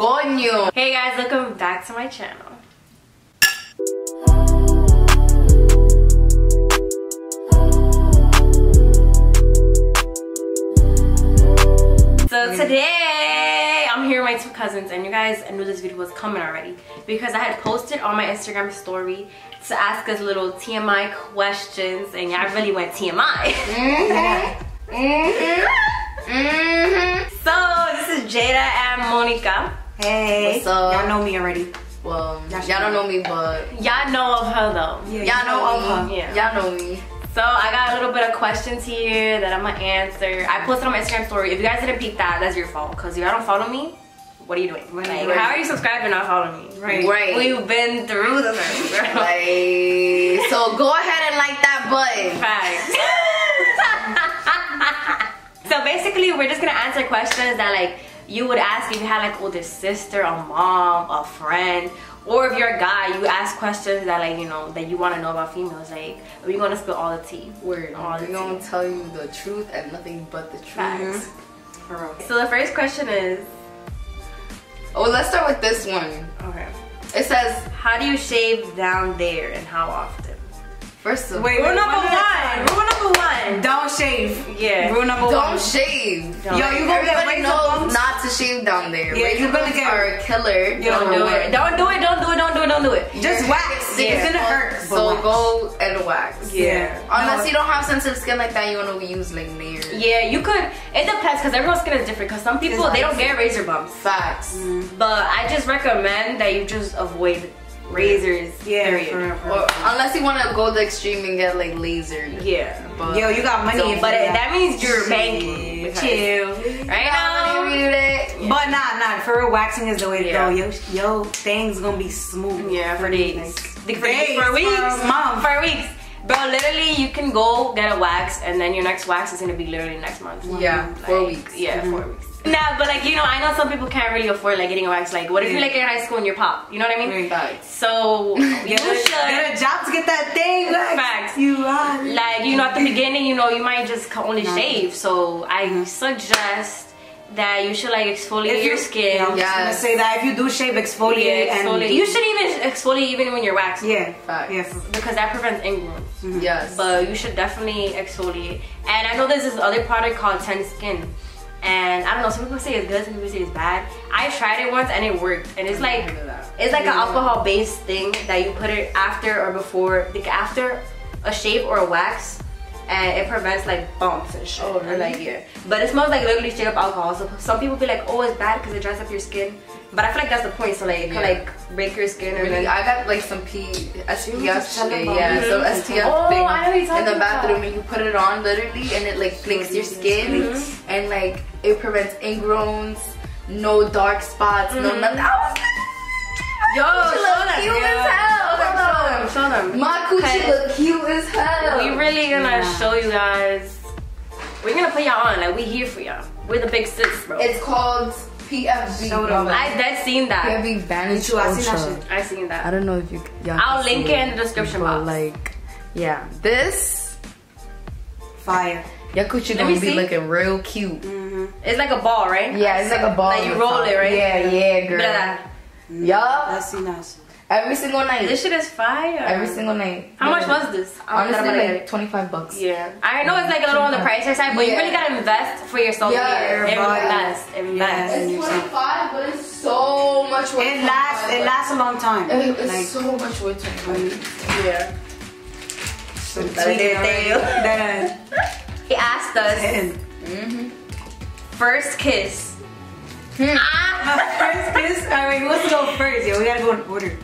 Coño. Hey guys, welcome back to my channel. So today, I'm here with my two cousins and you guys knew this video was coming already because I had posted on my Instagram story to ask us little TMI questions and y'all really went TMI. Mm-hmm. Mm-hmm. Mm-hmm. So this is Jada and Monica. Hey, What's up? y'all know me already. Well, y'all don't know me, but Y'all know of her though. Yeah, y'all know of me. me. Yeah. Y'all know me. So I got a little bit of questions here that I'm gonna answer. I posted on my Instagram story. If you guys didn't peep that, that's your fault. Cause if y'all don't follow me, what are you doing? Like, right. how are you subscribed and not following me? Right. Right. We've been through the thing, girl. Like, so go ahead and like that button. Facts. so basically, we're just gonna answer questions that like you would ask if you had like oh, older sister, a mom, a friend, or if you're a guy, you ask questions that like you know that you want to know about females. Like we're gonna spill all the tea. Word. All We're gonna tell you the truth and nothing but the truth. Facts. For real. So the first question is, Oh, let's start with this one. okay, It says, how do you shave down there and how often? First of all, Wait, Rule number one one. Rule number one. Don't shave. Yeah. Rule number don't one. shave. Don't. Yo, you gonna get Everybody razor knows bumps? not to shave down there. Yeah, razor you gonna bumps get- are a killer. Yo, Don't do it. Don't do it. Don't do it. Don't do it. Don't do it. Just wax. Yeah. It's gonna hurt. So wax. go and wax. Yeah. Unless No. you don't have sensitive skin like that, you wanna use like nails. Yeah, you could. It depends because everyone's skin is different. Because some people It's they don't get razor bumps, Facts. but I just recommend that you just avoid razors. Yeah, period. for real, Or unless you wanna go the extreme and get like laser. Yeah, But Yo, you got money. But you it, that means you're Shit. banking. because- Chill. Right You got money now. if you. But nah, nah. For real, waxing is the way to Yeah. go. Yo, yo, things gonna be smooth. Yeah, for days. Like, For, days, for weeks. for a. For weeks. Bro, literally, you can go get a wax, and then your next wax is gonna be literally next month. Yeah, four weeks. Yeah, four mm-hmm. weeks. Nah, but like you know, I know some people can't really afford like getting a wax. Like, what if you Yeah. like in high school and you're pop? You know what I mean? Right. Facts. So you Get should. get a job to get that thing. Like, Facts. You are. like you know at the beginning you know you might just only No. shave so i mm-hmm. suggest that you should like exfoliate If your you- skin Yeah, I was just gonna say that if you do shave, exfoliate Yeah, and exfoliate. you should even exfoliate even when you're waxing Yeah, Facts. yeah. for- because that prevents ingrowns Yes. but you should definitely exfoliate and i know there's this other product called Tend Skin and i don't know some people say it's good some people say it's bad i tried it once and it worked and it's like heard of that. it's like an alcohol based thing that you put it after or before like after a shave or a wax and it prevents like bumps and shit. Oh, And, really? like yeah. But it smells like literally straight up alcohol. So some people be like, oh, it's bad because it dries up your skin. But I feel like that's the point. So like it Yeah. like break your skin and Really, then. I got like some P SPF shit, about yeah, so. SPF Oh, thing I know what you're in the about. bathroom and you put it on literally and it like flakes your skin mm-hmm. and like it prevents ingrowns, no dark spots, no Mhm. nothing. I was Yo, show them. cute yo. as hell. Show them, show them, show them. My coochie look cute as hell. We really gonna Yeah. show you guys. We're gonna put y'all on. Like we here for y'all. We're the big sis, bro. It's called PFB. Show them. I dead seen that. PFB Vanish too, I seen that shit. I seen that. I don't know if you. y'all I'll link it in the description but, box. Like, yeah, this Fire. Your coochie Let gonna be see. looking real cute. Mm-hmm. It's like a ball, right? Yeah, it's like a ball. Like you roll it, right? Yeah, yeah, girl. Look at that. Yup. That's see nice. Every single night. This shit is fire. Every single night. How much was this? Honestly, like 25 bucks. Yeah, I know it's like a little on the pricier side, but you really gotta invest for yourself. Yeah, here. everybody. invest, invest. Yes. It's 25, but it's so much worth It lasts. It lasts a long time. It- It's Like, so much worth 25. Yeah. so That's it, cheating thank already. you. Then, He asked us. Mm-hmm. first kiss. Hmm. Ah. First kiss. All right, let's go first. Yo, we gotta go in order.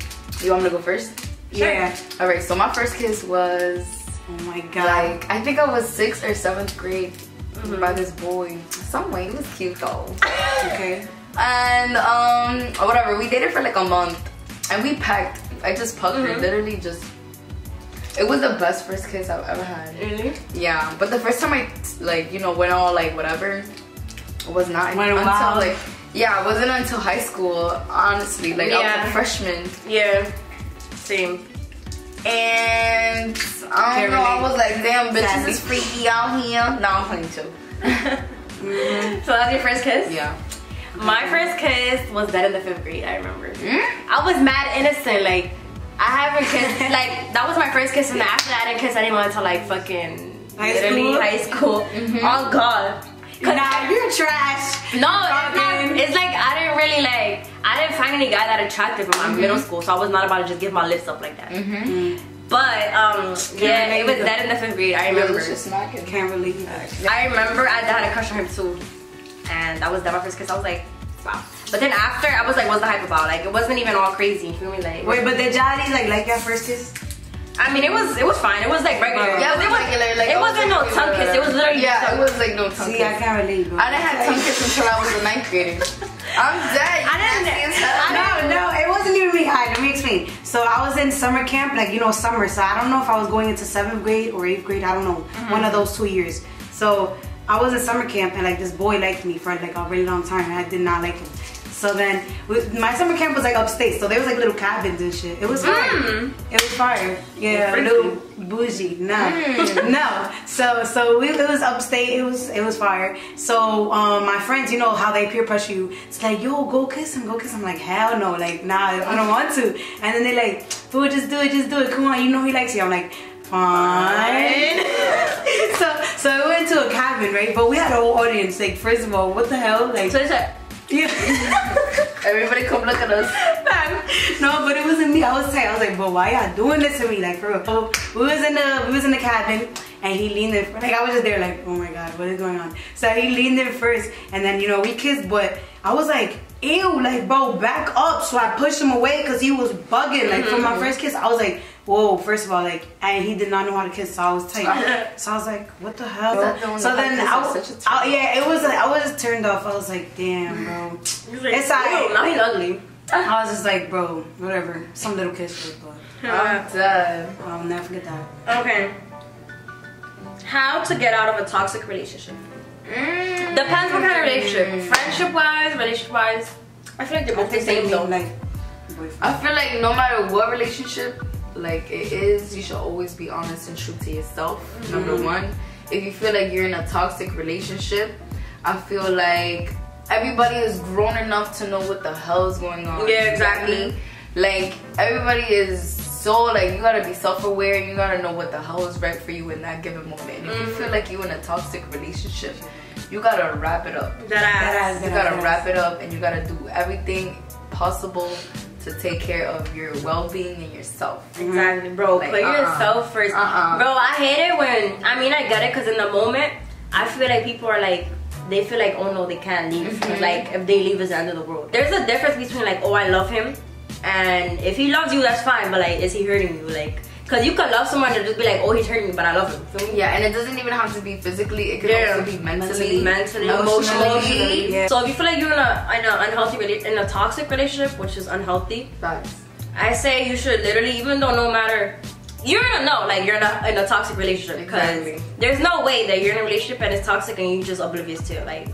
You want me to go first? Sure. Yeah. All right, so my first kiss was Oh my god. like, I think I was sixth or seventh grade Mhm. by this boy. Some way, he was cute though. okay. And um, whatever, we dated for like a month, and we packed. I just pucked her, Mhm. literally just. It was the best first kiss I've ever had. Really? Yeah, but the first time I like you know went all like whatever was not Went until wild. like yeah, it wasn't until high school. Honestly, like I was a freshman, Yeah. Same. and I don't know. I was like, damn, bitches Sadly. is freaky out here. No, I'm playing too. So that's your first kiss? Yeah. My first kiss was dead in the fifth grade. I remember. Mm? I was mad innocent. Like I haven't kissed. like that was my first kiss, and after that, I didn't kiss anyone until like fucking High literally school? high school. Oh god. 'Cause Nah, you're trash. No, it's, not, it's like I didn't really like. I didn't find any guy that attractive in my mm-hmm. middle school, so I was not about to just give my lips up like that. Mm-hmm. But um, yeah, it was dead in the fifth grade. I remember. Can't believe that. I remember I had a crush on him too, and that was that my first kiss. I was like, wow. But then after, I was like, what's the hype about? Like, it wasn't even all crazy. You feel me? Like, Wait, but did Johnny like like your first kiss? I mean, it was it was fine. It was like regular. Yeah, But it was regular, like, it I was wasn't no tongue kiss. It was literally Yeah, just it was like no tongue See, I can't relate, bro. I didn't have tongue kiss until I was a ninth grader. I'm dead. I didn't- Nasty as hell. I No, no, it wasn't even me. Hi, let me explain. So I was in summer camp, like you know, summer. So I don't know if I was going into seventh grade or eighth grade. I don't know, mm-hmm. one of those two years. So I was in summer camp, and like this boy liked me for like a really long time, and I did not like him. So then we, my summer camp was like upstate, so there was like little cabins and shit. It was fire. Mm. It was fire. Yeah, a Freaky. little bougie. No, no. So so we, it was upstate. It was it was fire. So um, my friends, you know how they peer pressure you. It's like yo, go kiss him, go kiss him. I'm like hell no, like nah, I don't want to. And then they like, fool, just do it, just do it. Come on, you know he likes you. I'm like. Fine. so so we went to a cabin, right? But we had a whole audience. Like, first of all, what the hell? Like, So it's like, yeah. Everybody come look at us. no, but it wasn't me. I was tight. I was like, but why y'all doing this to me? Like for real. So we was in the we was in the cabin and he leaned in like I was just there like, oh my god, what is going on? So he leaned in first and then you know we kissed, but I was like, ew, like bro, back up. So I pushed him away because he was bugging. Like from my mm-hmm. first kiss, I was like, whoa, first of all, like and he did not know how to kiss, so I was tight. so I was like, what the hell? The so then I, was- such a turn? I- yeah, it was like I was turned off. I was like, damn, bro. he's like, It's alright. "Ew, now he's ugly. I was just like, bro, whatever. Some little kiss, but I'm dead. I'll never forget that. Okay. How to get out of a toxic relationship? Mm. Depends what kind of relationship. Friendship wise, relationship wise. I feel like they're both the same though. like boyfriend. I feel like no matter what relationship like it is, you should always be honest and true to yourself. Number mm-hmm. one, if you feel like you're in a toxic relationship, I feel like everybody is grown enough to know what the hell is going on. Yeah, exactly. Like everybody is so like you gotta be self-aware. You gotta know what the hell is right for you in that given moment. And if you feel mm-hmm. like you're in a toxic relationship, you gotta wrap it up. That ass. That You gotta wrap it up and you gotta do everything possible to take care of your well-being and yourself. Exactly, bro. Like, Put uh-uh. yourself 1st Uh-uh. Bro, I hate it when, I mean, I get it because in the moment, I feel like people are like, they feel like, oh no, they can't leave. Mm-hmm. 'Cause, Like, if they leave, it's the end of the world. There's a difference between, like, oh, I love him, and if he loves you, that's fine, but, like, is he hurting you? Like, because you can love someone and just be like, oh, he's hurting me, but I love him. Yeah, and it doesn't even have to be physically. It could Yeah. also be mentally, Mentally, emotionally. emotionally. Yeah. So if you feel like you're in a, in a unhealthy, in a toxic relationship, which is unhealthy, Facts. I say you should literally, even though no matter, you're gonna know like you're in a, in a toxic relationship because Exactly. there's no way that you're in a relationship and it's toxic and you're just oblivious to it. Like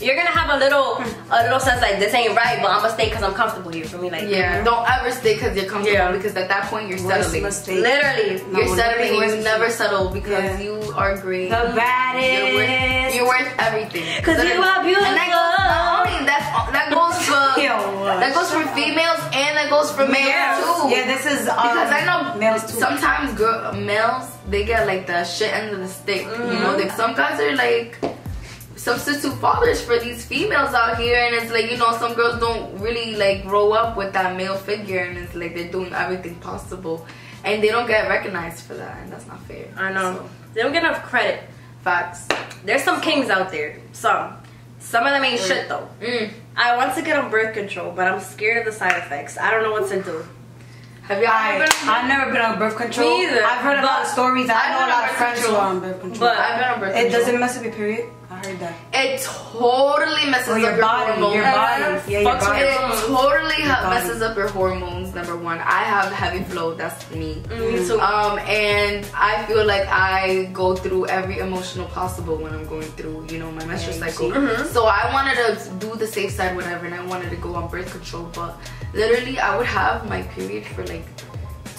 you're gonna have a little a little sense like this ain't right, but I'm gonna stay because I'm comfortable here. For me, like Yeah, don't ever stay because you're comfortable Yeah. because at that point you're Worst settling. mistake. literally. No, You're settling. worst You never mistake. settle because Yeah. you are great. The You're worth, baddest. you're worth everything. 'Cause you Literally. are beautiful. And that goes, not only that, that goes for Yo, that goes for females and that goes for males Males. too. Yeah, this is um, Because I know males too. sometimes girl, males they get like the shit end of the stick. You Mm-hmm. know, like some guys are like substitute fathers for these females out here, and it's like you know some girls don't really like grow up with that male figure, and it's like they're doing everything possible, and they don't get recognized for that, and that's not fair. I know So, they don't get enough credit. facts. There's some kings out there. Some. Some of them ain't shit though. Mm. I want to get on birth control, but I'm scared of the side effects. I don't know what to do. Have y'all I, ever been? I've never been on birth control. Me either, I've heard a lot of stories. I know a lot of friends who are on birth control. But- I've been on birth control. it doesn't mess up your period. I heard that. It totally messes up your your body, hormones. your body. Yeah, your body. It totally body. messes up your hormones. Number one, I have heavy flow. That's me. Me too. Um, and I feel like I go through every emotional possible when I'm going through, you know, my menstrual Yeah, cycle. see. Mhm. So I wanted to do the safe side, whatever, and I wanted to go on birth control. But literally, I would have my period for like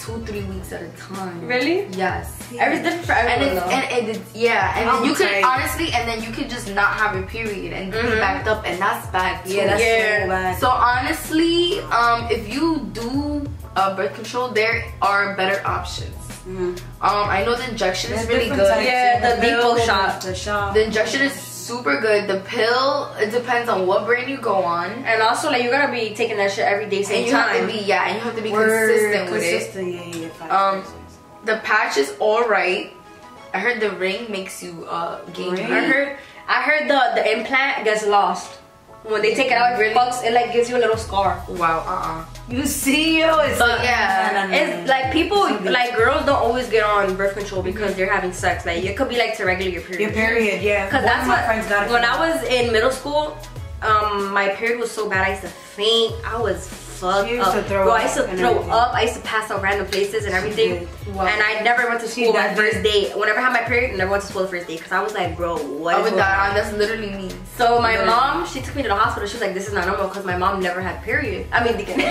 two, three weeks at a time. Really? Yes. Everything's different for And everyone. it's, though. and, and it's, yeah, and I'm then you could tight. honestly, and then you could just not have a period and be backed up, and that's bad too. Yeah, that's Yeah. so bad. So honestly, um, if you do uh, birth control, there are better options. Mhm. Um, I know the injection is really good. types. Yeah, the pill, Depo shot. The shot. The injection is super good. The pill, it depends on what brand you go on. And also, like, you gotta be taking that shit every day, same And you have to be, yeah, and you have to be Word, consistent with it. consistent, Yeah, yeah, Um. The patch is alright. I heard the ring makes you uh, gain? I heard, I heard the the implant gets lost when they take it out. It Really? fucks. It like gives you a little scar. Wow, uh-uh. You see, yo, it's But like, yeah, nah, nah, nah, It's like people, Something. like girls, don't always get on birth control because they're having sex. Like it could be like to regulate your period. your period, yeah. Because One that's what friends got when I was in middle school, um, my period was so bad I used to faint. I was fucked You used up. to throw Bro, I used to throw everything. up. I used to pass out random places and everything. Wow. And I never went to school my that first day. Whenever I had my period, I never went to school the first day because I was like, bro, what I is would going on? on. That's literally me. So my Literally. mom, she took me to the hospital. She was like, "This is not normal because my mom never had period. I mean, wait, wait,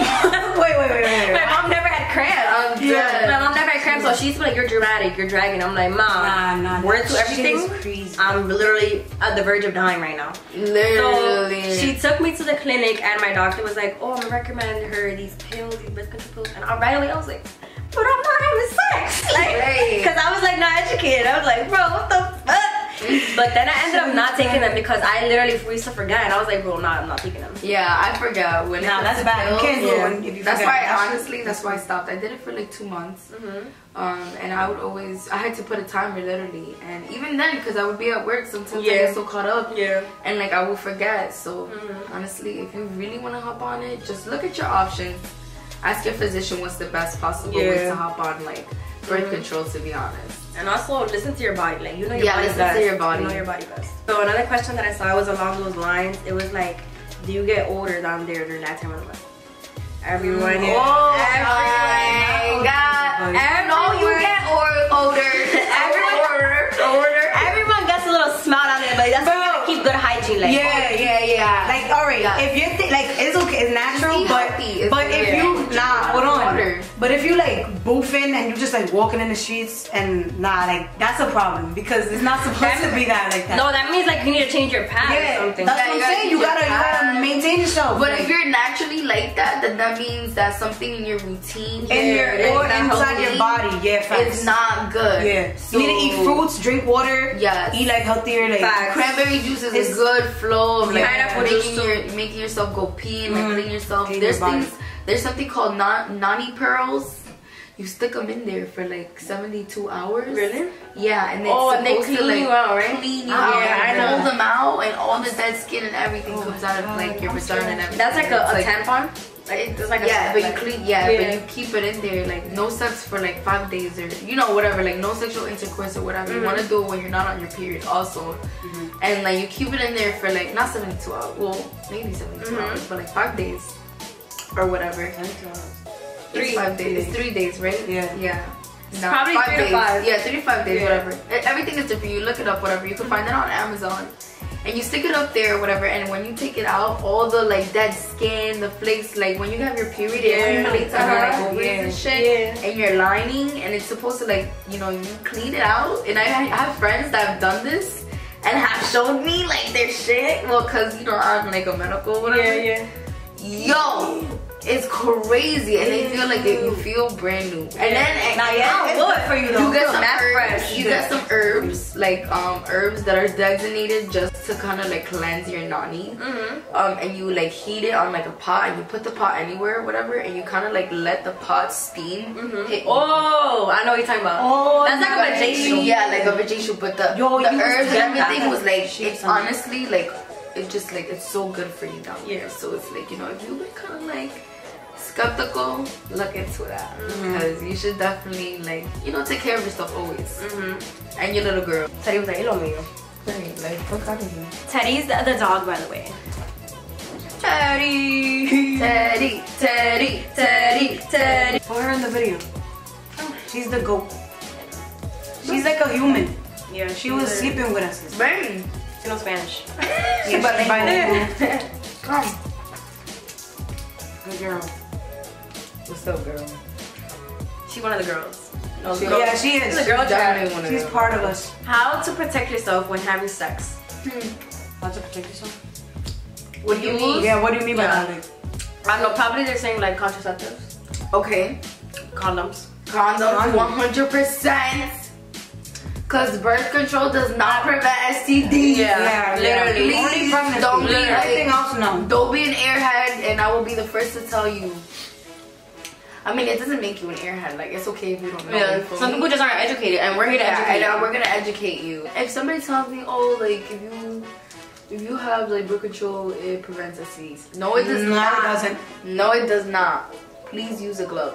wait, wait, wait. my mom never had cramps. I'm Yeah. My mom never had cramps, so she's like, "You're dramatic. You're dragging." I'm like, "Mom, Nah, nah, word to everything. I'm literally at the verge of dying right now." Literally. So she took me to the clinic, and my doctor was like, "Oh, I'm gonna recommend her these pills, these birth control pills." And I, right away, I was like, "But I'm not having sex," like, Right. because I was like not educated. I was like, "Bro, what the fuck?" But then I ended up not taking them because I literally used to forget, and I was like, "Bro, nah, I'm not taking them." yeah, I forgot when. Nah, that's bad. You can't do Yeah. if you That's forget. why, honestly, that's why I stopped. I did it for like two months. Mm-hmm. Um, and I would always, I had to put a timer literally. And even then, because I would be at work, sometimes I get so caught up. Yeah. And like, I would forget. So, Mhm. honestly, if you really want to hop on it, just look at your options. Ask your physician what's the best possible way to hop on like birth Mhm. control, to be honest. And also listen to your body. Like you know your Yeah, body listen to your body. You know your body best. So another question that I saw was along those lines. It was like, do you get older down there during that time of the month? Everyone. Mm, Oh everyone. my god. Everyone. No, you get or- older. Everyone- older. Older. Everyone gets a little smile on it, but that's why you gotta keep good hygiene. Like, Yeah, yeah, yeah. Like, all right, Yeah. if you're like, it's okay, it's natural, but. It's but if you nah, hold on. Water. But if you like boofing and you just like walking in the streets and nah, like that's a problem because it's not supposed to be that like that. no, that means like you need to change your path yeah, or something. that's Yeah, what I'm saying. You gotta, you gotta maintain yourself. But Like, if you're naturally like that, then that means that something in your routine in your or inside your body, yeah, facts. is not good. Yeah, So, you need to eat fruits, drink water, Yeah. eat like healthier, like Facts. Cranberry juice is It's- a good flow of like Pineapple making too. your making yourself go pee and like clean yourself. Clean there's your things. There's something called non yoni pearls. You stick them in there for like 72 hours. Really? Yeah, and Oh, and they supposed to, clean like, you out, right? Clean you Ah, out. yeah, I know. Pull them out, and all the dead skin and everything Oh comes out of like your vagina and everything. That's like a, a tampon. Like, it's like a yeah, but you like- clean. Yeah, Yeah. but you keep it in there. Like no sex for like five days or you know whatever. Like no sexual intercourse or whatever. You Mhm. want to do it when you're not on your period also. And like you keep it in there for like not 72 hours. Well, maybe 72 Mhm. hours, but like five days or whatever. Three. It's five days. It's three days, right? Yeah. Yeah. It's Nah, probably three to days. five. Yeah, three to five days, Yeah. whatever. Everything is different. You look it up, whatever. You can find it on Amazon. And you stick it up there, whatever. And when you take it out, all the like dead skin, the flakes, like when you have your period, Yeah. it accumulates on your like Uh-huh. ovaries and shit, Yeah. and your lining, and it's supposed to like you know you clean it out. And I, I have friends that have done this and have showed me like their shit. Well, cause you know I'm like a medical whatever Yeah, yeah. yo, it's crazy, and they feel like they, you feel brand new. And then Nah, yeah, good for you though. You get some herbs. fresh. You get some herbs, like um herbs that are designated just to kind of like cleanse your nani. Mm-hmm. Um, and you like heat it on like a pot, and you put the pot anywhere, whatever, and you kind of like let the pot steam. hit you. Oh, I know what you're talking about. Oh, That's like a nice. vacation. Yeah, like a vegetation, but the Yo, the herbs and everything was like it's honestly like it just like it's so good for you down Yeah. here. So it's like you know if you been kind of like skeptical, look into that Mm-hmm. because you should definitely like you know take care of yourself always Mm-hmm. and your little girl. Teddy was like, "Hello, mío." Right, like out of. Teddy's the, the dog, by the way. Teddy. Teddy, Teddy, Teddy, Teddy. Put her in the video. She's the goat. She's like a human. Yeah, She was sleeping with us. Bang. She knows Spanish. She's bilingual. Come. Good girl. What's up, girl? She's one of the girls. Oh, no, She- girl- yeah, she is. She's a girl one She's part of us. How to protect yourself when having sex? Hmm. How to protect yourself? What do you mean? Yeah, what do you mean by Yeah. that? I don't know. Probably they're saying like contraceptives, Okay. condoms. Condoms, Condoms. 100%. Because birth control does not prevent STDs. Yeah, literally. Only pregnancy. don't be Everything like, else, no. don't be an airhead, and I will be the first to tell you. I mean, it doesn't make you an airhead. Like, it's okay if you don't know. Yeah, some people just aren't educated, and we're here to yeah, educate. you. we're gonna educate you. If somebody tells me, oh, like if you if you have like birth control, it prevents STDs. No, it does No, it doesn't. No, it does not. Please use a glove.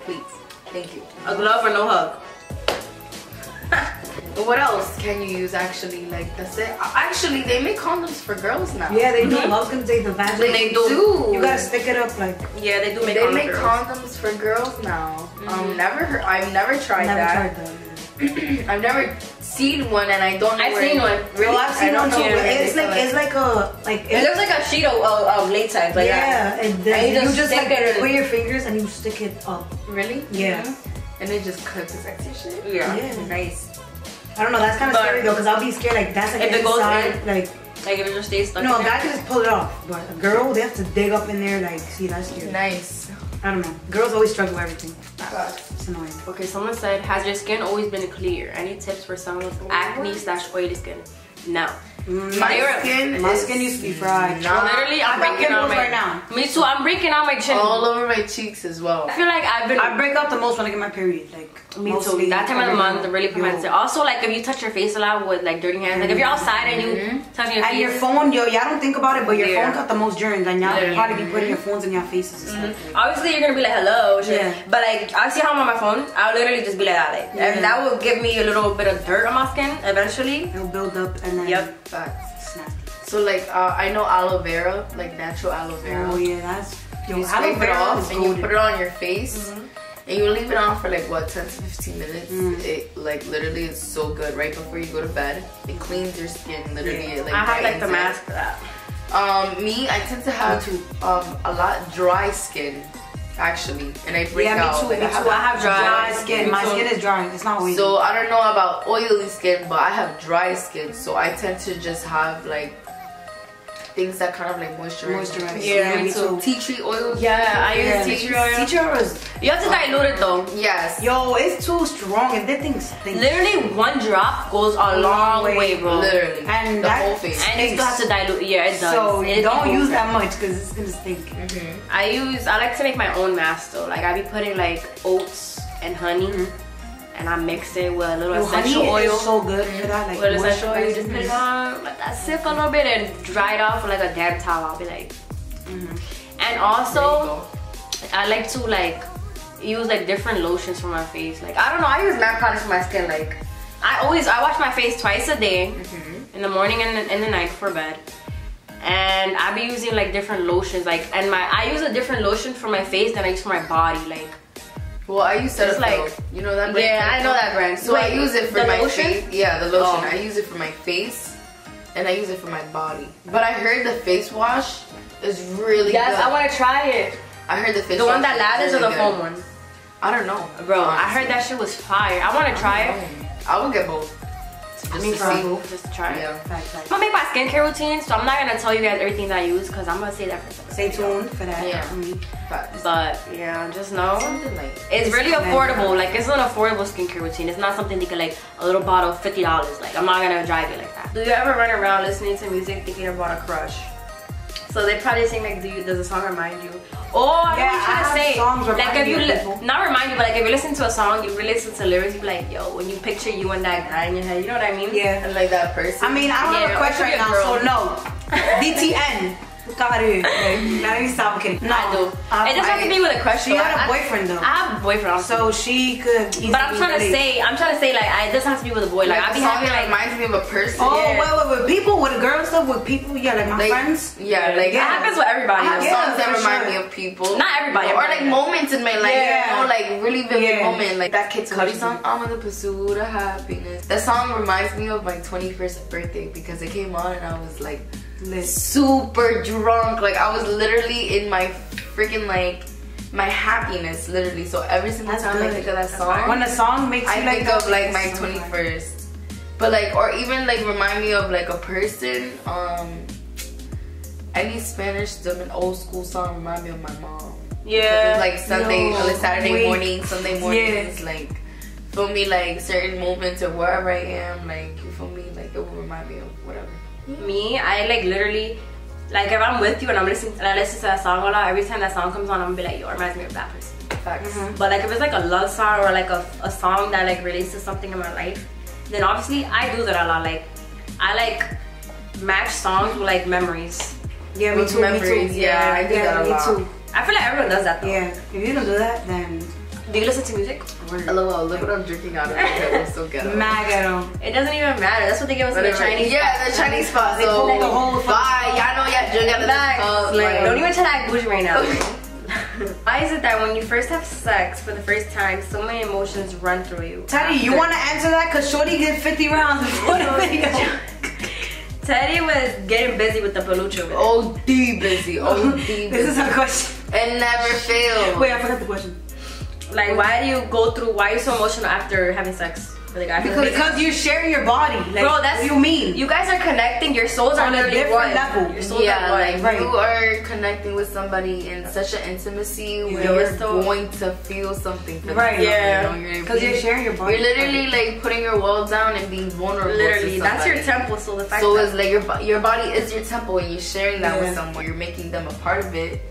Please. Thank you. A glove or no hug. But what else can you use actually? Like that's it. Actually, they make condoms for girls now. Yeah, they do. Mhm. I was gonna say the vaginal. They do. You gotta stick it up like. Yeah, they do make they condoms. make girls. condoms for girls now. Um, never heard. I've never tried Never that. tried that. I've never seen one, and I don't know. I've where seen it- one. Really? Well, I've seen I don't one too. know but It's like it's like a like. It looks like a sheet of, of, of latex. Like yeah, that. it, And you you just, just like it in- put your fingers and you stick it up. really. Yeah. And it just cuts the sexy shit. Yeah. Yeah. Nice. I don't know. That's kind of scary though, cause I'll be scared like that's like If it goes inside, in- like Like if it just stays stuck. no, a guy can just pull it off, but a girl they have to dig up in there. Like, see, that's scary. Nice. I don't know. Girls always struggle with everything. God. It's annoying. Okay, someone said, has your skin always been clear? Any tips for someone with acne slash oily skin? No. Mm, My They skin. my skin used to be fried. not- Literally, I'm I got breaking out my. right now. Me too. I'm breaking out my chin. all over my cheeks as well. I feel like I've been. I break out the most when I get my period. Like Me mostly too. That time of the month really prevents it. Also, like if you touch your face a lot with like dirty hands, like if you're mm-hmm. outside and you mm-hmm. touch your face. And your phone, yo, y'all don't think about it, but your Yeah. phone got the most germs, and y'all Literally. probably be putting your mm-hmm. phones in your faces and stuff. Obviously, you're gonna be like, hello, shit. Yeah. But like, I see how I'm on my phone. I'll literally just be like that, like, Yeah. and that will give me a little bit of dirt on my skin eventually. It'll build up and then Yep. Facts. So like uh, I know aloe vera, like natural aloe vera. Oh yeah, that's yo, You scrape it off and you put it on your face. And you leave it on for like what 10 to 15 minutes. Mm. It like literally is so good right before you go to bed. It cleans your skin literally. Yeah. It, like, I have like the mask for that. Um, me, I tend to have um a lot dry skin, actually, and I break Yeah, me too. like, me I have too. I have dry dry, skin. skin. My skin is dry. It's not oily. So I don't know about oily skin, but I have dry skin, so I tend to just have like things that kind of like moisturize. Moisturize. face. Yeah, me too. too. Tea tree oil. Yeah, I Yeah, use tea tree oil. tea tree oil is You have to dilute it though. Yes. yo, it's too strong, and that thing stinks. Literally, one drop goes a long way, way, bro. Literally. And the that- whole face. And you still have to dilute. Yeah, it does. So It don't use that much because it's gonna stink. Mm-hmm. I use. I like to make my own mask though. Like I be putting like oats and honey, mm-hmm. And I mix it with a little Yo, honey essential oil. is so good for that. Like with essential oil, you just put it on, let that for a little bit, and dry it off with like a damp towel. I'll be like. Mm-hmm. And also. I like to like use like different lotions for my face. Like I don't know, I use MAC products for my skin. Like I always I wash my face twice a day, in the morning and in the night before bed. And I be using like different lotions. Like and my I use a different lotion for my face than I use for my body. Like Well, I use Cetaphil. It's like- you know that brand? yeah, I know that brand. So I use it for my lotion? face. Yeah, the lotion. Oh. I use it for my face, and I use it for my body. But I heard the face wash is really Yes, good. I want to try it. I heard the face. Wash. The one that lathers or the foam one? I don't know, Bro, I heard that shit was fire. I want to try it. I will get both. Just Me to see. both. Just to try it. Yeah. Fact, fact. I'm gonna make my skincare routine, so I'm not gonna tell you guys everything that I use because I'm gonna say that for some. Stay tuned for that. Yeah. from me. Facts. But yeah, just know like. it's really affordable. Like it's an affordable skincare routine. It's not something you can like a little bottle fifty dollars. Like I'm not gonna drive it like that. Do you ever run around listening to music thinking about a crush? So they probably sing like, do you, does the song remind you? Oh, I Yeah, I have to say. songs like if you not remind you, but like if you listen to a song, you really listen to lyrics, you be like, yo, when you picture you and that guy in your head, you know what I mean? Yeah. And like that person. I mean, I don't Yeah, have a question right now, girl. so no. DTN. Got it. Like, not even stop kidding. No, I do. I- it doesn't have to be with a crush. She though. had a I- boyfriend though. I have a boyfriend also. so she could. But I'm trying to say, I'm trying to say, like, I, it doesn't have to be with a boy. Like, like I a be having that like, reminds me of a person. Oh, Yeah. wait, wait, with people, with girls stuff, with people, yeah, like my Like, friends. Yeah, like Yeah. it happens with everybody. I have Yeah, songs that for remind sure. me of people. Not everybody, Or everybody. like moments in my life. Yeah. You know, like really vivid Yeah. moment. Like that Kid Cudi song, I'm in the pursuit of happiness. That song reminds me of my 21st birthday because it came on and I was like Lit. Super drunk. Like I was literally in my freaking like my happiness, literally. So every single That's time I think of that song, When a song makes you I like think of like my it's so 21st. But like, or even like remind me of like a person. Um, any Spanish, them an old school song remind me of my mom. Yeah. Like Sunday, Yo, like Saturday wait. morning, Sunday mornings, like feel me, like certain moments or wherever I am, like you feel me, like it will remind me of whatever. Me, I like literally, like if I'm with you and I'm listening, and I listen to that song a lot. Every time that song comes on, I'm gonna be like, yo, it reminds me of that person. Facts. Mm-hmm. But like if it's like a love song or like a, a song that like relates to something in my life, then obviously I do that a lot. Like I like match songs with like memories. Yeah, me With too. memories, me too. yeah, I do yeah, that a me lot. too. I feel like everyone does that though. Yeah, if you don't do that, then Do you listen to music? LOL, look what I'm drinking out of. Okay, I'm so ghetto. Magaro. It doesn't even matter. That's what they give us in the Whatever. Chinese. Yeah, the Chinese spot. They So, like, a whole fucking bye. Y'all know y'all drink out of Relax. this cup. Like, don't even try to act bougie right now. Okay. Why is it that when you first have sex for the first time, so many emotions run through you? Teddy, you want to answer that? Cause Shorty did 50 rounds before the video. Teddy was getting busy with the peluche. With it. OD busy. OD busy. This is her question. It never fails. Wait, I forgot the question. Like, why do you go through? Why are you so emotional after having sex with a guy? Because, because you share your body. Like, bro, that's what you mean? You guys are connecting. Your souls are On a different one. level. Your souls yeah, are like Right. you are connecting with somebody in such an intimacy where Yeah. you're So- going to feel something for Right. them, Yeah. You know, you're Because you're being- sharing your body. You're literally like putting your wall down and being vulnerable. literally, to that's your temple. So the fact So that it's like your your body is your temple, and you're sharing that Yeah. with someone. You're making them a part of it.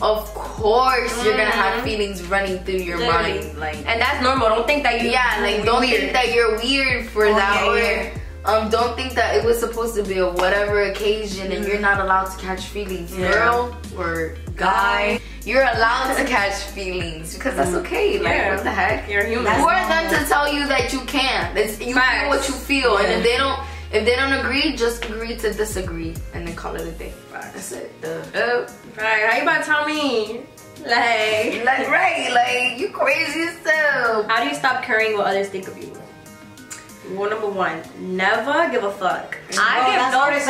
Of course, you're gonna have Mhm. feelings running through your Literally. mind, like and that's normal. Don't think that you. yeah, like you're don't weird. think that you're weird for Oh, that, yeah, or yeah. um, don't think that it was supposed to be a whatever occasion and you're not allowed to catch feelings, Yeah. girl or guy. You're allowed to catch feelings because that's okay. Like Yeah. what the heck? You're human. Who are them to tell you that you can't? It's, you Facts. feel what you feel, and if they don't, if they don't agree, just agree to disagree, call it a day. That's it. Duh. Uh, Right? How you about to tell me? Like, like right, like you crazy as hell. how do you stop caring what others think of you? Rule number one: never give a fuck. I Oh, give no harder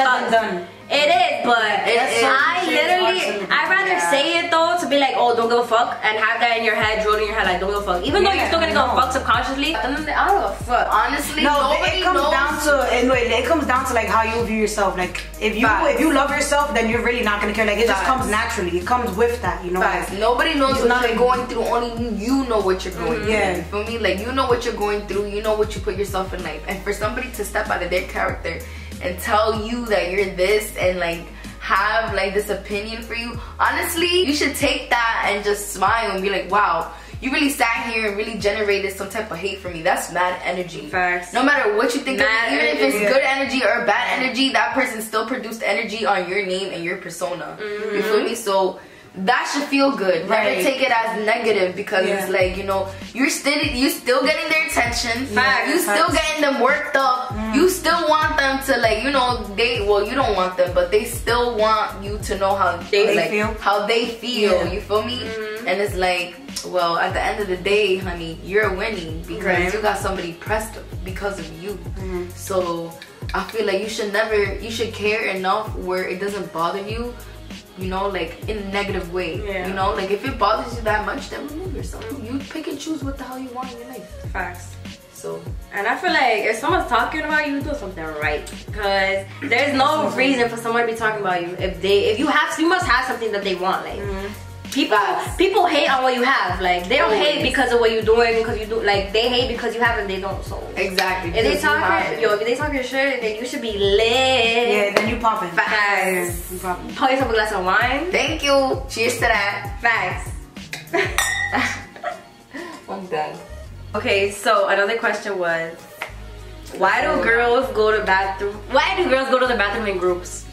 said than fucks. done. It is, but It is. I literally, I'd rather Yeah. say it though to be like, oh, don't give a fuck, and have that in your head, drilled in your head, like, don't give a fuck. Even though you're still gonna give a fuck subconsciously, I don't give a fuck. Honestly, No, nobody it comes knows. down to it, no, it, it comes down to like how you view yourself. Like if you Facts. if you love yourself, then you're really not gonna care. Like it just comes naturally. It comes with that, you know. Like, Nobody knows It's what not you're like- going through. Only you know what you're going through. Yeah. You feel me? Like you know what you're going through. You know what you put yourself in life. And for somebody to step out of their character and tell you that you're this and like have like this opinion for you, honestly, you should take that and just smile and be like, wow. You really sat here and really generated some type of hate for me. That's mad energy. Facts. No matter what you think, of Mad even if it's good energy or bad energy, that person still produced energy on your name and your persona. You mm-hmm. feel me? So that should feel good. Right. Never take it as negative because Yeah. it's like you know you're still you still getting their attention. Facts. You still getting them worked up. You mm. still to like you know they well you don't want them but they still want you to know how They like feel. how they feel. Yeah. You feel me? Mm-hmm. And it's like well at the end of the day, honey, you're winning because Right. you got somebody pressed because of you. Mm-hmm. So I feel like you should never you should care enough where it doesn't bother you. You know, like in a negative way. Yeah. You know, like if it bothers you that much, then remove yourself. You pick and choose what the hell you want in your life. Facts. So And I feel like if someone's talking about you, do something right. Because there's no reason for someone to be talking about you. If they, if you have, you must have something that they want. Like mm-hmm. people, Facts. people hate on what you have. Like they don't hate because of what you're doing. Because you do, like they hate because you have and they don't. So exactly. if they because you have talking, it. yo, if they talking shit, then you should be lit. yeah, then you popping. Facts. You popping. Pour yourself a glass of wine. Thank you. Cheers to that. Facts. I'm done. Okay, so another question was, why do girls go to bathroom? Why do girls go to the bathroom in groups?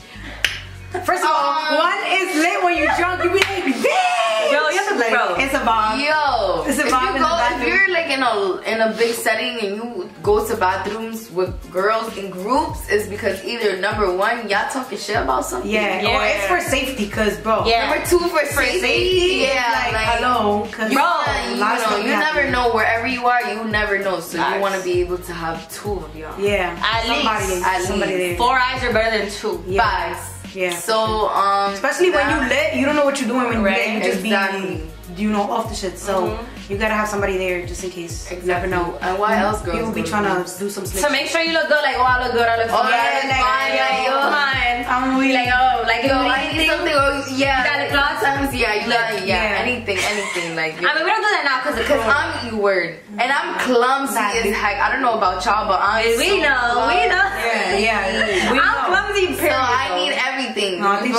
First of all, Um, one is lit when you're drunk. You be like, damn. Bro, you have to- like, bro. It's a bomb. Yo, It's a bomb. if you in the go, if you're like in a in a big setting and you go to bathrooms with girls in groups, is because either number one, y'all talking shit about something. Yeah, Yeah. or it's for safety, cause bro. Yeah. Number two, for, safety. safety, Yeah, like, hello, 'cause You, Bro, wanna- you, a lot of know, stuff you happen. never know wherever you are. You never know, so Facts. you want to be able to have two of y'all. Yeah, At somebody, least. At somebody least. there. Four eyes are better than two. Yeah. Facts. Yeah. So um, Especially when you lit, you don't know what you're doing when you lit. You just Exactly. be, you know, off the shit. So Mhm. you gotta have somebody there just in case. You never know. And why else girls People be go trying to movies? do some slick So make sure you look good. Like, oh, I look good. I look Oh, good. yeah, like, fine, like, like, yo, yo. come on. I'm really Like, oh, like, Yo, you I need need something. Oh, yeah. got lip gloss? Sometimes, yeah, you got Lip- yeah, yeah. anything, anything. Like, I mean, we don't do that now because Cause I'm you word, and I'm clumsy Exactly. as heck. I don't know about y'all, but I'm. We so know, we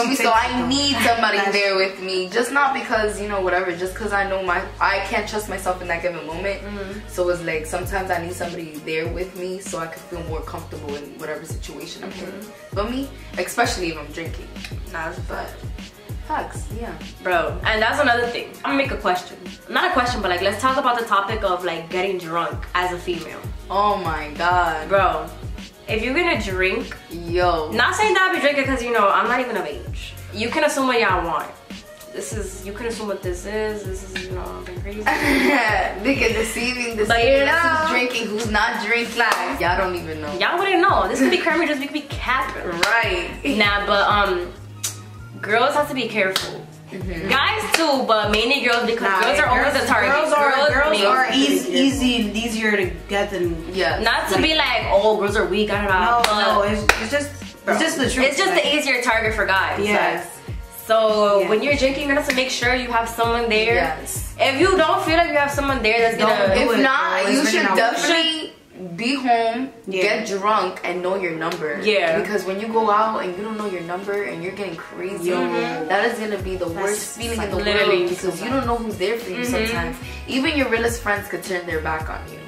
me? So I need somebody there with me, just not because you know whatever, just because I know my I can't trust myself in that given moment. Mm-hmm. So it's like sometimes I need somebody there with me so I can feel more comfortable in whatever situation I'm in. Mm-hmm. Feel me? Especially if I'm drinking. Nah, But facts, yeah. Bro, and that's another thing. I'm gonna make a question. Not a question, but like, let's talk about the topic of like getting drunk as a female. Oh my god, Bro, if you're gonna drink, yo. not saying that I be drinking because you know, I'm not even of age. You can assume what y'all want. This is, you can assume what this is. This is, you know, something crazy. Nigga deceiving the But you know. who's drinking, who's not drinking. Y'all don't even know. Y'all wouldn't know. This could be Kermit, just could be capping. Right. Nah, but um, girls have to be careful. Mm-hmm. Guys too, but mainly girls because Nah, girls are always girls- the target. Girls are girls mainly. are easy, easy, easier to get than. Yeah. Not to be like, oh, girls are weak. I don't know. No, but no, it's, it's just it's just the truth. It's just like, the easier target for guys. Yes. So Yeah. when you're drinking, you're gonna have to make sure you have someone there. Yes. If you don't feel like you have someone there that's Don't gonna, do If it, not, bro. you should really not- definitely be home, Yeah. get drunk, and know your number. Yeah. Because when you go out and you don't know your number and you're getting crazy, Yo. that is gonna be the That's worst feeling in the literally world because you don't know who's there for you Mhm. sometimes. Even your realest friends could turn their back on you.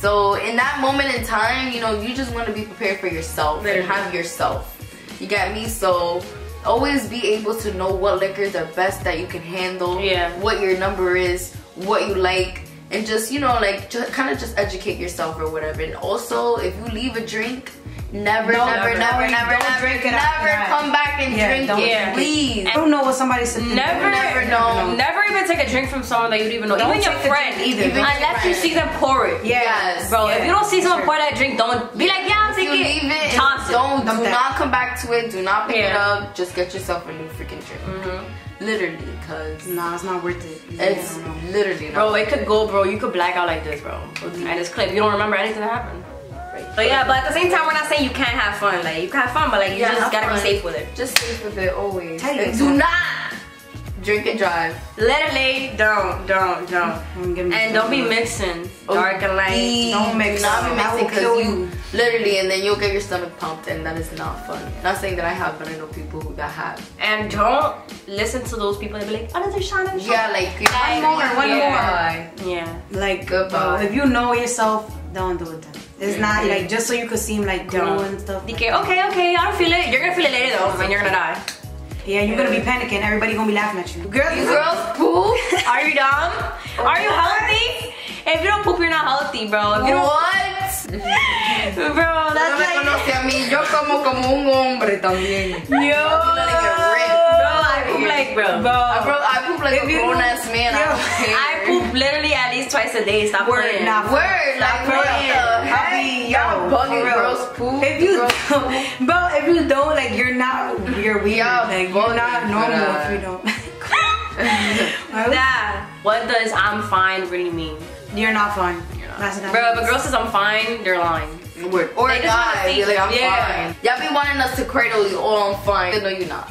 So in that moment in time, you know, you just want to be prepared for yourself Literally. and have yourself. You get me? So always be able to know what liquors are best that you can handle. Yeah. What your number is, what you like, and just you know, like just kind of just educate yourself or whatever. And also, if you leave a drink. Never, Don't- never, never. never, never, never, drink it never come back and Yeah, drink don't it, drink it. please. I don't know what somebody said. never, never know. never even take a drink from someone that you don't even know. Don't even your take the friend, drink either. Even your unless you see them pour it. Yeah. Yes. Bro, Yeah, if you don't see someone sure. pour that drink, don't be like, yeah, I'm taking leave it, it. Don't do that. not come back to it. Do not pick it up. Just get yourself a new freaking drink. Mhm. Literally, cause Nah, it's not worth it. it's literally not. Bro, it could go, bro. You could black out like this, bro. And this clip, you don't remember anything that happened. But yeah, but at the same time, we're not saying you can't have fun. Like you can have fun, but like you Yeah, just gotta fun. be safe with it. Just safe with it always. Do not drink and drive. Literally, don't, don't, don't. Me And don't be mixing dark and light. Don't mix. Not be mixing because you. Literally, and then you'll get your stomach pumped, and that is not fun. Not saying that I have, but I know people who that have. And don't listen to those people that be like, another shot, another shot. Yeah, like Like, one more, one yeah. more. Yeah. Like, Goodbye. if you know yourself, don't do it then. It's not Mhm. like just so you could seem like cool Don't. and stuff. Okay, okay, okay, I don't feel it. You're gonna feel it later though, and you're gonna die. Yeah, you're gonna be panicking. Everybody gonna be laughing at you. Girl, You girls poop. Are you dumb? Are you healthy? If you don't poop, you're not healthy, bro. If you don't, What? bro, No that's me like, conoce a mí, yo como como un hombre también. yo, like a rip. bro, I poop like, bro, bro. I, bro, I poop like If a you grown know- ass man. I Yo, don't care. I poop literally at least twice a day. Stop Word, playing. nah, Word, like For what real. the heck? I be- Y'all yo, bugging for real. girls poop. If you girls don't, bro, if you don't, like, you're not, you're weird. Yeah, like, bugging, you're not normal but, uh, if you don't. Nah, what does I'm fine really mean? You're not fine. You're not. That's not Bro, if a girl says I'm fine, they're lying. Word. Or They a just wanna guy, be like, I'm yeah. fine. Y'all be wanting us to cradle you, oh, I'm fine. No, you're not.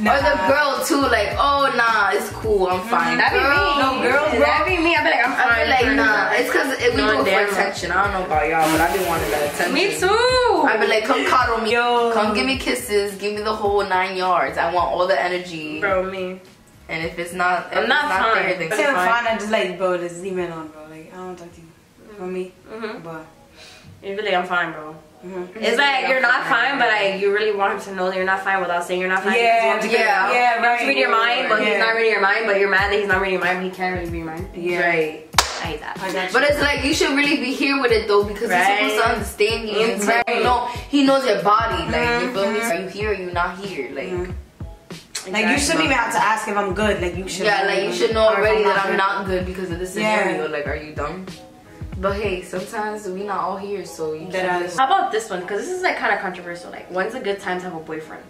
Nah. Or the girl too, like, oh, nah, it's cool, I'm mm-hmm. fine. That be me. Girl, No, girls, bro. That be me. I be like, I'm fine. I be like, nah, it's cause it, we No, do for attention. I don't know about y'all, but I be wanting that attention. Me too. I be like, come cuddle me. Yo. Come give me kisses. Give me the whole nine yards. I want all the energy. Bro, me. And if it's not, if I'm it's not not fine. there, then Say I'm fine. fine, I just like, bro, just leave me alone, bro. Like, I don't talk to you. For me, Mm-hmm. but. You be like, I'm fine, bro. mhm. It's like you're not fine, but like you really want him to know that you're not fine without saying you're not fine. Yeah, you want him to Yeah. yeah, You want to read your mind, but he's not reading your mind. But you're mad that he's not reading your mind. But he can't really read your mind. Yeah. right. I hate that. I. But it's like you should really be here with it though because Right. he's supposed to understand you. It's like, Right. you know, he knows your body. Like you feel me? Are you here? Are you not here? Like Mhm. Like you shouldn't even have to ask if I'm good. Like you should. yeah, like you should know or if already that. I'm not good because of this Yeah. scenario. Like, are you dumb? But hey, sometimes we not all here, so you That can't How about this one? Because this is like kind of controversial. Like, when's a good time to have a boyfriend?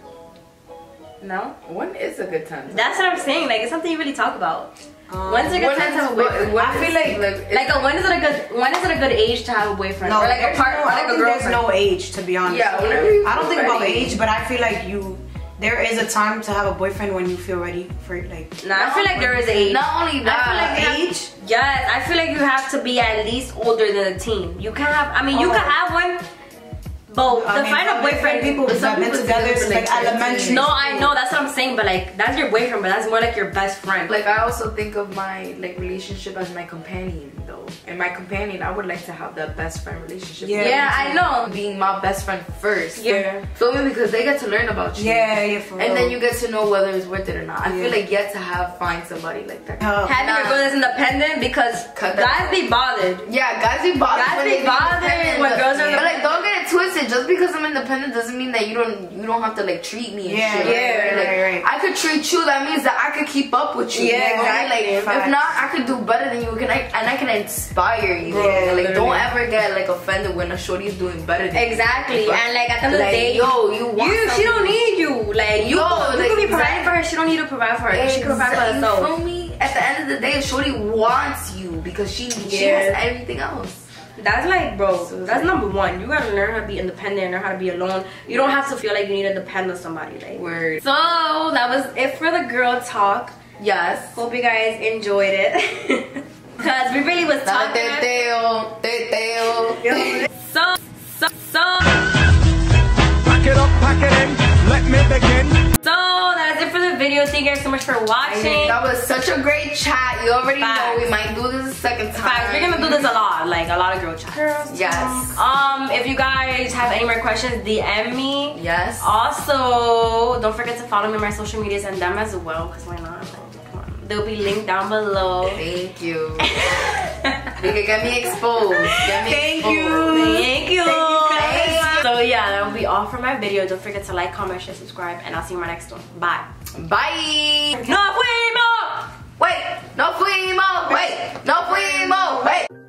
No. When is a good time? That's what I'm saying. Like it's something you really talk about. When's a good When time to is- have a boyfriend? when I feel like like, like a, when is it a good when is it a good age to have a boyfriend or like a there's part no- or I like a don't think girlfriend? There's no age, to be honest. Yeah, I don't feel think about age, but I feel like you. There is a time to have a boyfriend when you feel ready for it. Like Nah, I feel like there is an age. Not only that, I that, feel like you have- age. Yes, I feel like you have to be at least older than a teen. You can have. I mean, you Oh. can have one, but I to mean, a boyfriend. people But some been together together since like like, 10 elementary. years. no, I know that's what I'm saying, but like that's your boyfriend, but that's more like your best friend. Like I also think of my like relationship as my companion though. And my companion, I would like to have that best friend relationship. Yeah. yeah, I know. Being my best friend first. Yeah. Feel me? Because they get to learn about you. Yeah, yeah, for And real. then you get to know whether it's worth it or not. I Yeah. feel like yet to have find somebody like that. Oh. Having a girl that's independent because Cut guys be bothered. Yeah, guys be bothered. Guys when be bothered when but- girls are But like, don't get it twisted. Just because I'm independent doesn't mean that you don't you don't have to like treat me. And Yeah, shit. yeah, like, right, right. I could treat you. That means that I could keep up with you. Yeah, You know what I mean? exactly. Like, if not, I could do better than you. Can I and I can inspire you. Yeah, like, don't ever get like offended when a shorty is doing better than you. Exactly, and like at the end of the day, yo, you want you she don't need you. Like you, Yo, you like, can be providing exact- for her. She don't need to provide for her. She can provide for herself. You feel me? At the end of the day, Shorty wants you because she she has everything else. That's like, bro, So that's number one. You gotta learn how to be independent, learn how to be alone. You don't have to feel like you need to depend on somebody. Like, Word. so that was it for the girl talk. Yes. Hope you guys enjoyed it. Cause we really was talking. teteo, teteo. So, so, so, Pack it up, pack it in, let me begin. so that's it for the video. Thank you guys so much for watching. That was such a great chat. You already Facts. know we might do this a second time. Guys, we're gonna do this a lot, like a lot of girl chat. Yes. Um, if you guys have any more questions, DM me. Yes. Also, don't forget to follow me on my social medias and them as well, because why not? Like, come on. They'll be linked down below. Thank you. you can get me exposed. Me Thank exposed. you. Thank you. guys. So yeah, that will be all for my video. Don't forget to like, comment, share, subscribe, and I'll see you in my next one. Bye. Bye. No fuimos. Wait, no fuimos. Wait, no fuimos.